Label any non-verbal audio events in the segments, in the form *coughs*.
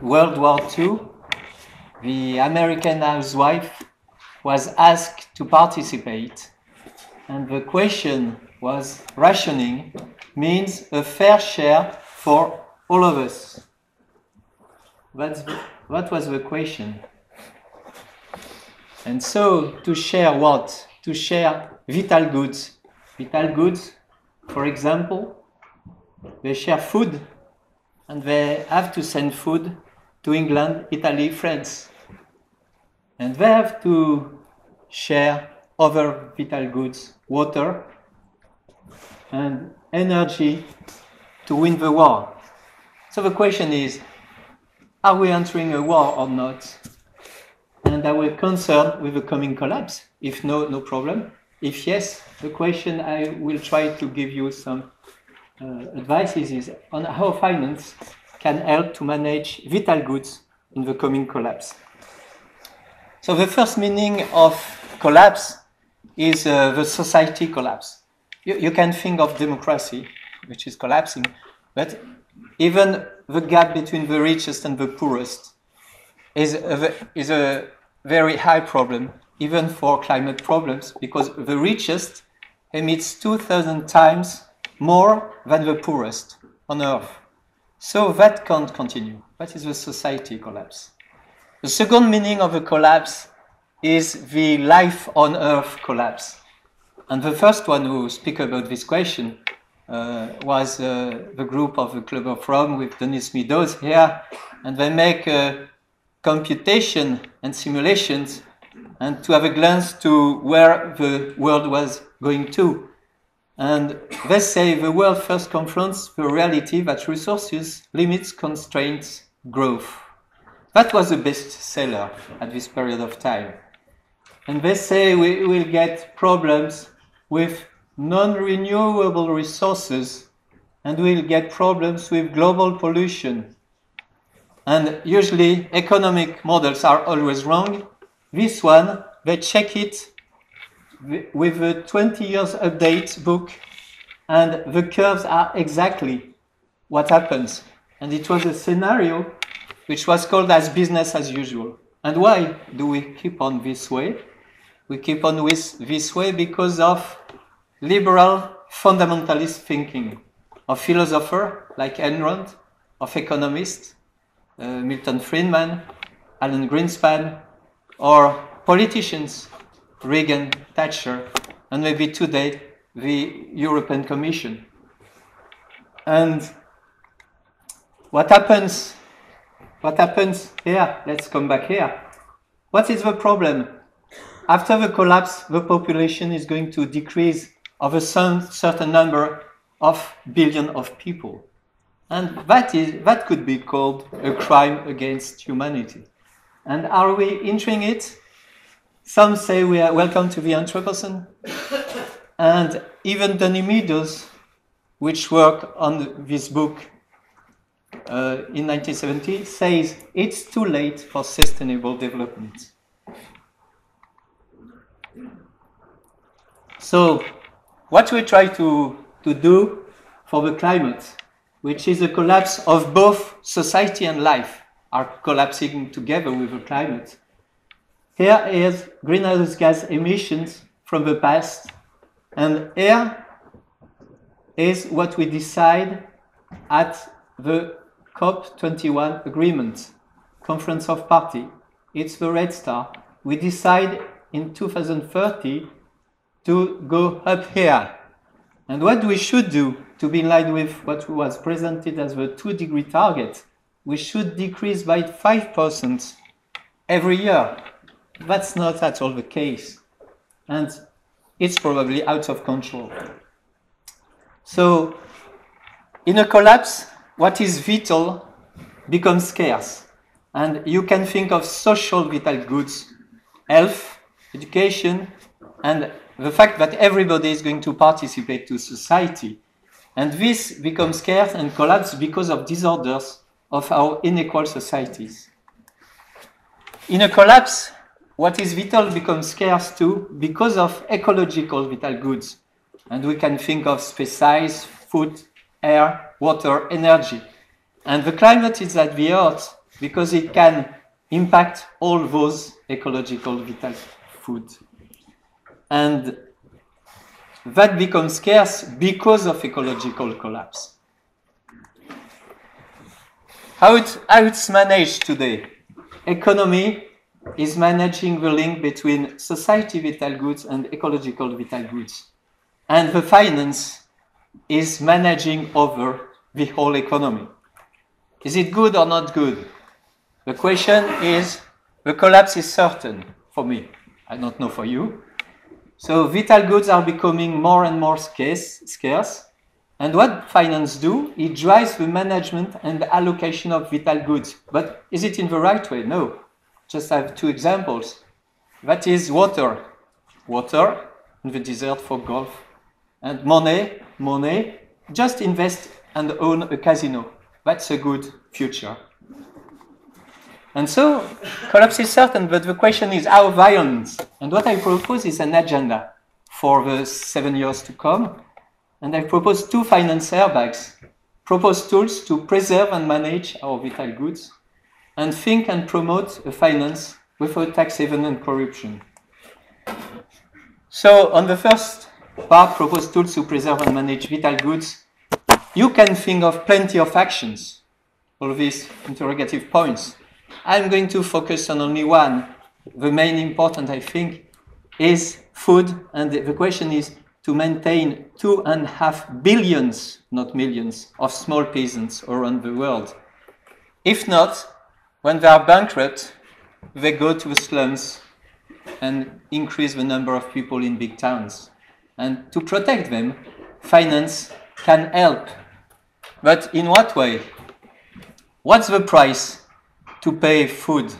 World War II, the American housewife was asked to participate, and the question was rationing means a fair share for all of us. That's, what was the question? And so, to share what? To share vital goods. Vital goods, for example, they share food and they have to send food to England, Italy, France. And they have to share other vital goods, water and energy to win the war. So the question is, are we entering a war or not? And are we concerned with the coming collapse? If no, no problem. If yes, the question I will try to give you some advices is on how finance can help to manage vital goods in the coming collapse. So the first meaning of collapse is uh, the society collapse. You, you can think of democracy, which is collapsing, but even the gap between the richest and the poorest is a, is a very high problem, even for climate problems, because the richest emits 2,000 times more than the poorest on Earth. So that can't continue. That is the society collapse. The second meaning of a collapse is the life on Earth collapse. And the first one who speak about this question uh, was uh, the group of the Club of Rome with Dennis Meadows here, and they make a computation and simulations and to have a glance to where the world was going to. And they say the world first confronts the reality that resources, limits, constraints growth. That was a bestseller at this period of time. And they say we will get problems with non-renewable resources and we'll get problems with global pollution. And usually economic models are always wrong. This one, they check it with a 20 years update book and the curves are exactly what happens. And it was a scenario which was called as business as usual. And why do we keep on this way? We keep on with this way because of liberal fundamentalist thinking of philosophers like Ayn Rand, of economists, uh, Milton Friedman, Alan Greenspan, or politicians, Reagan, Thatcher, and maybe today the European Commission. And what happens? What happens here? Let's come back here. What is the problem? After the collapse, the population is going to decrease of a certain number of billion of people. And that, is, that could be called a crime against humanity. And are we entering it? Some say we are welcome to the Anthropocene. *coughs* and even Dennis Meadows, which worked on this book uh, in 1970, says it's too late for sustainable development. So what we try to, to do for the climate, which is a collapse of both society and life, are collapsing together with the climate. Here is greenhouse gas emissions from the past, and here is what we decide at the COP21 agreement, Conference of Party. It's the Red Star. We decide in 2030 to go up here. And what we should do to be in line with what was presented as the two degree target, we should decrease by 5% every year. That's not at all the case. And it's probably out of control. So, in a collapse, what is vital becomes scarce. And you can think of social vital goods, health, education, and the fact that everybody is going to participate to society. And this becomes scarce and collapse because of disorders of our unequal societies. In a collapse, what is vital becomes scarce too because of ecological vital goods. And we can think of species, food, air, water, energy. And the climate is at the heart because it can impact all those ecological vital food. And that becomes scarce because of ecological collapse. How, it, how it's managed today? Economy is managing the link between society vital goods and ecological vital goods. And the finance is managing over the whole economy. Is it good or not good? The question is the collapse is certain for me. I don't know for you. So vital goods are becoming more and more scarce, scarce. And what finance do? It drives the management and the allocation of vital goods. But is it in the right way? No. Just have two examples. That is water. Water in the desert for golf. And money, money, just invest and own a casino. That's a good future. And so, collapse is certain, but the question is how violence? And what I propose is an agenda for the seven years to come. And I propose two finance airbags, propose tools to preserve and manage our vital goods, and think and promote a finance without tax haven and corruption. So, on the first part, proposed tools to preserve and manage vital goods, you can think of plenty of actions, all these interrogative points. I'm going to focus on only one. The main important, I think, is food, and the question is to maintain two and a half billions, not millions, of small peasants around the world. If not, when they are bankrupt, they go to the slums and increase the number of people in big towns. And to protect them, finance can help. But in what way? What's the price to pay food?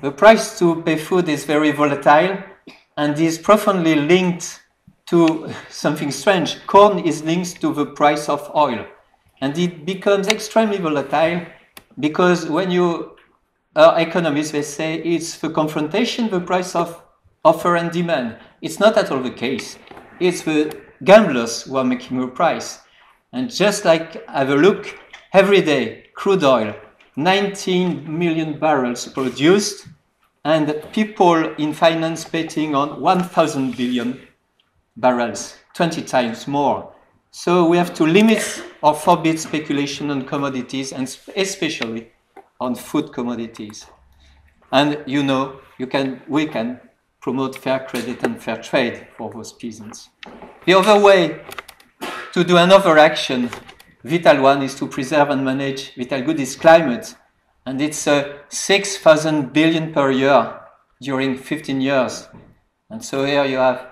The price to pay food is very volatile and is profoundly linked to *laughs* something strange. Corn is linked to the price of oil. And it becomes extremely volatile because when you are economists, they say it's the confrontation, the price of offer and demand. It's not at all the case. It's the gamblers who are making the price. And just like have a look, every day, crude oil, 19 million barrels produced, and people in finance betting on 1,000 billion barrels, 20 times more. So we have to limit or forbid speculation on commodities and especially on food commodities. And you know, you can, we can promote fair credit and fair trade for those peasants. The other way to do another action, vital one, is to preserve and manage vital good is climate and it's uh, 6,000 billion per year during 15 years. And so here you have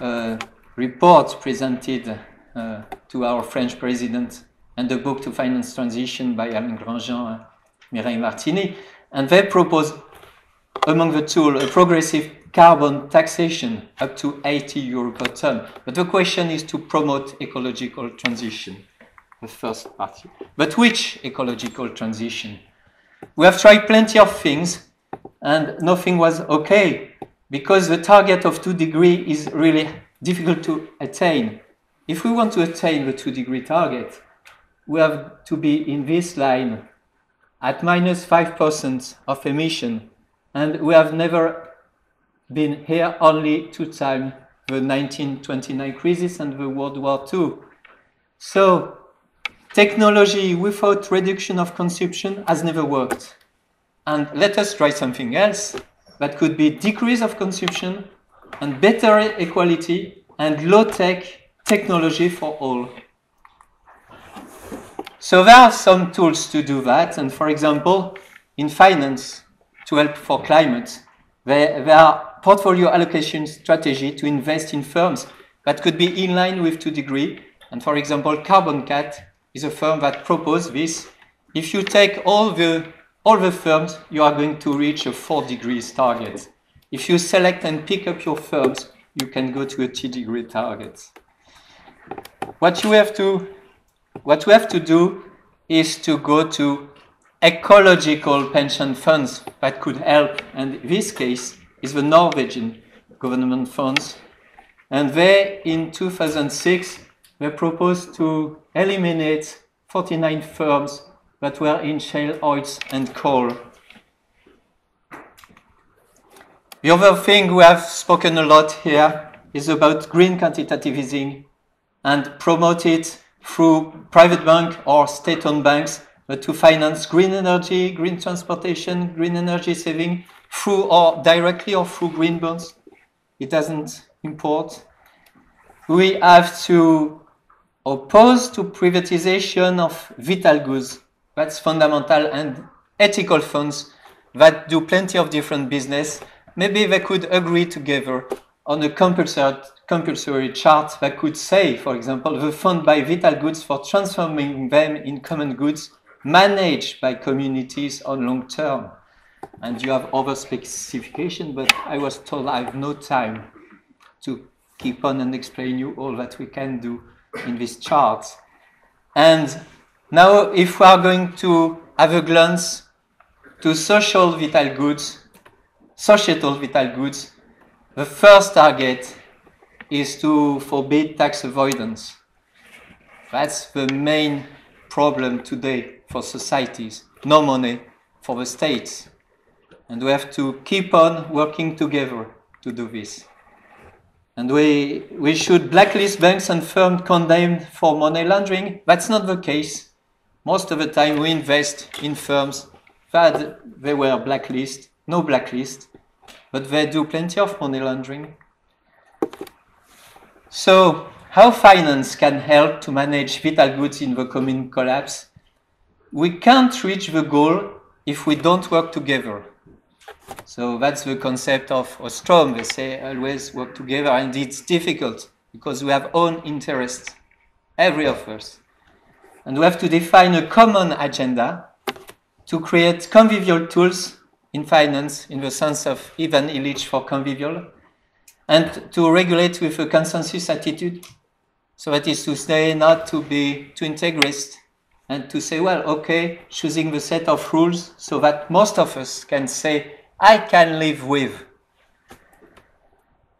a report presented uh, to our French president and a book to finance transition by Alain Grandjean and Mireille Martini. And they propose, among the tools, a progressive carbon taxation up to 80 euro per ton. But the question is to promote ecological transition, the first part. But which ecological transition? We have tried plenty of things and nothing was okay because the target of 2 degree is really difficult to attain. If we want to attain the 2 degree target, we have to be in this line at minus 5% of emission. And we have never been here only two times, the 1929 crisis and the World War II. So Technology without reduction of consumption has never worked. And let us try something else that could be decrease of consumption and better equality and low-tech technology for all. So there are some tools to do that. And for example, in finance, to help for climate, there, there are portfolio allocation strategy to invest in firms that could be in line with 2 degree. And for example, Carbone 4 is a firm that proposes this. If you take all the, all the firms, you are going to reach a 4 degrees target. If you select and pick up your firms, you can go to a 2 degree target. What you have to, what we have to do is to go to ecological pension funds that could help, and this case is the Norwegian government funds. And they, in 2006, they proposed to eliminate 49 firms that were in shale oils and coal. The other thing we have spoken a lot here is about green quantitative easing and promote it through private bank or state-owned banks but to finance green energy, green transportation, green energy saving through or directly or through green bonds. It doesn't import. We have to oppose to privatization of vital goods. That's fundamental and ethical funds that do plenty of different business. Maybe they could agree together on a compulsory, chart that could say, for example, the fund by vital goods for transforming them in common goods managed by communities on long term. And you have other specification, but I was told I have no time to keep on and explain you all that we can do in this chart. And now if we are going to have a glance to social vital goods, societal vital goods, the first target is to forbid tax avoidance. That's the main problem today for societies, no money for the states. And we have to keep on working together to do this. And we, we should blacklist banks and firms condemned for money laundering. That's not the case. Most of the time we invest in firms that they were blacklist, no blacklist, but they do plenty of money laundering. So how finance can help to manage vital goods in the coming collapse? We can't reach the goal if we don't work together. So that's the concept of Ostrom. They say always work together, and it's difficult because we have own interests, every of us. And we have to define a common agenda to create convivial tools in finance in the sense of Ivan Illich for convivial, and to regulate with a consensus attitude so that is to say, not to be too integrist and to say, well, okay, choosing the set of rules so that most of us can say, I can live with.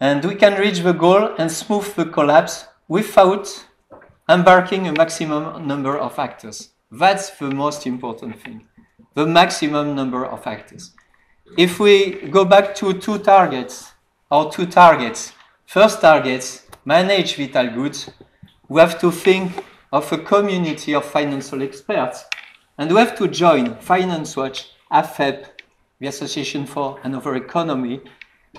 And we can reach the goal and smooth the collapse without embarking a maximum number of actors. That's the most important thing. The maximum number of actors. If we go back to two targets, or two targets, first targets, manage vital goods, we have to think of a community of financial experts. And we have to join Finance Watch, AFEP, the Association for Another Economy,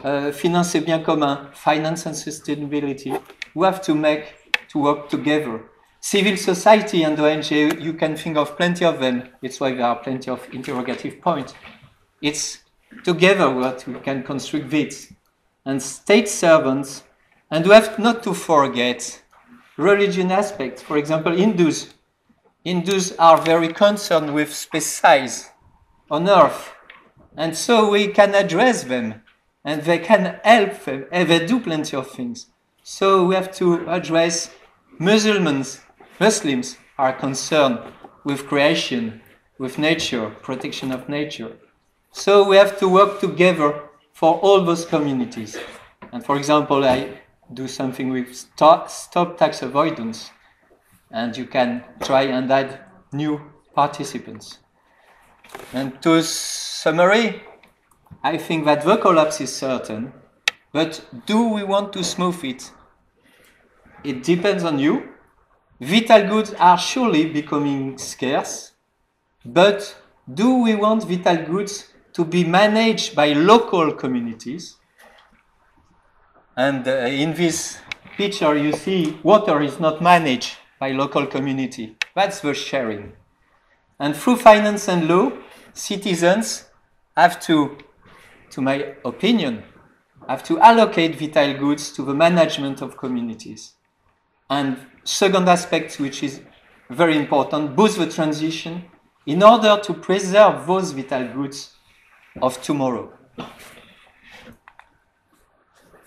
uh, Finance et Bien Commun, Finance and Sustainability. We have to make, to work together. Civil society and ONG, you can think of plenty of them. It's why there are plenty of interrogative points. It's together what we can construct this. And state servants, and we have not to forget religion aspects. For example, Hindus. Hindus are very concerned with space size on Earth. And so we can address them and they can help them and they do plenty of things. So we have to address Muslims. Muslims are concerned with creation, with nature, protection of nature. So we have to work together for all those communities. And for example, I do something with stop, stop tax avoidance and you can try and add new participants. And to summary, I think that the collapse is certain, but do we want to smooth it? It depends on you. Vital goods are surely becoming scarce, but do we want vital goods to be managed by local communities? And uh, in this picture, you see water is not managed by local community. That's the sharing. And through finance and law, citizens have to, to my opinion, have to allocate vital goods to the management of communities. And second aspect, which is very important, boost the transition in order to preserve those vital goods of tomorrow.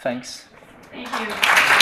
Thanks. Thank you.